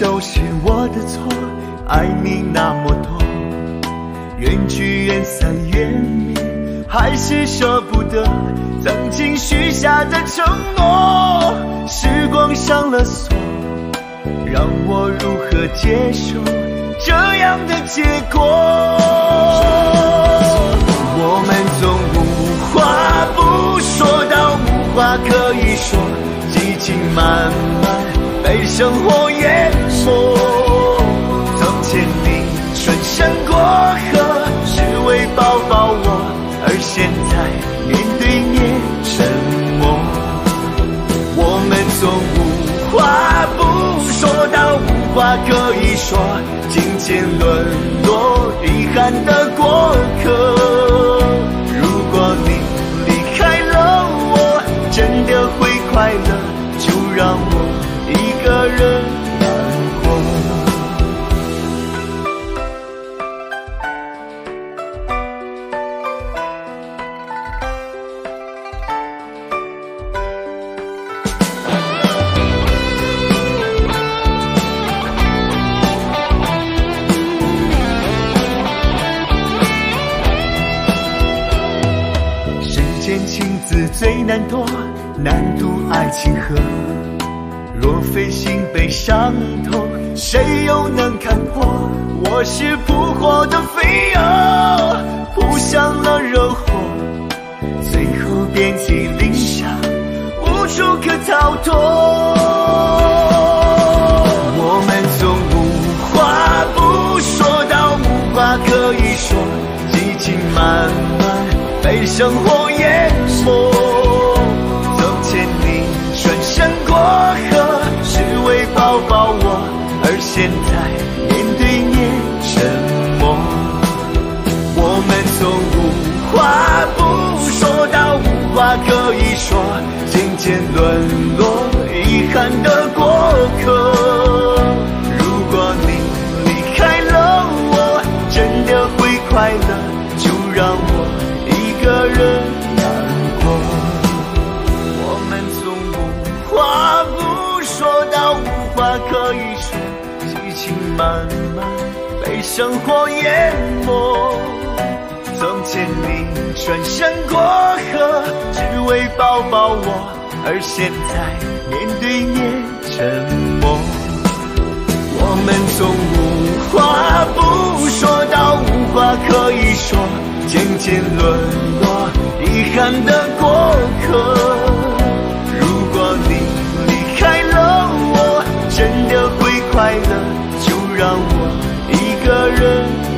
都是我的错爱你那么多缘聚缘散缘灭还是舍不得曾经许下的承诺？时光上了锁让我如何接受这样的结果？生活淹没。从前你穿山过河，只为抱抱我，而现在面对面沉默。我们从无话不说到无话可以说，渐渐沦落遗憾的过客。世间情字最难夺，难渡爱情河。若非心被伤透，谁又能看破？我是扑火的飞蛾，扑向了热火，最后遍体鳞伤，无处可逃脱。我们从无话不说到无话可以说，激情满被生活淹没。从前你全身过河，只为抱抱我，而现在面对面沉默。我们从无话不说到无话可以说，渐渐沦落遗憾的过客。可以说，激情慢慢被生活淹没。从前你全身过河，只为抱抱我，而现在面对面沉默。我们从无话不说到无话可以说，渐渐沦落遗憾的也会快乐就让我一个人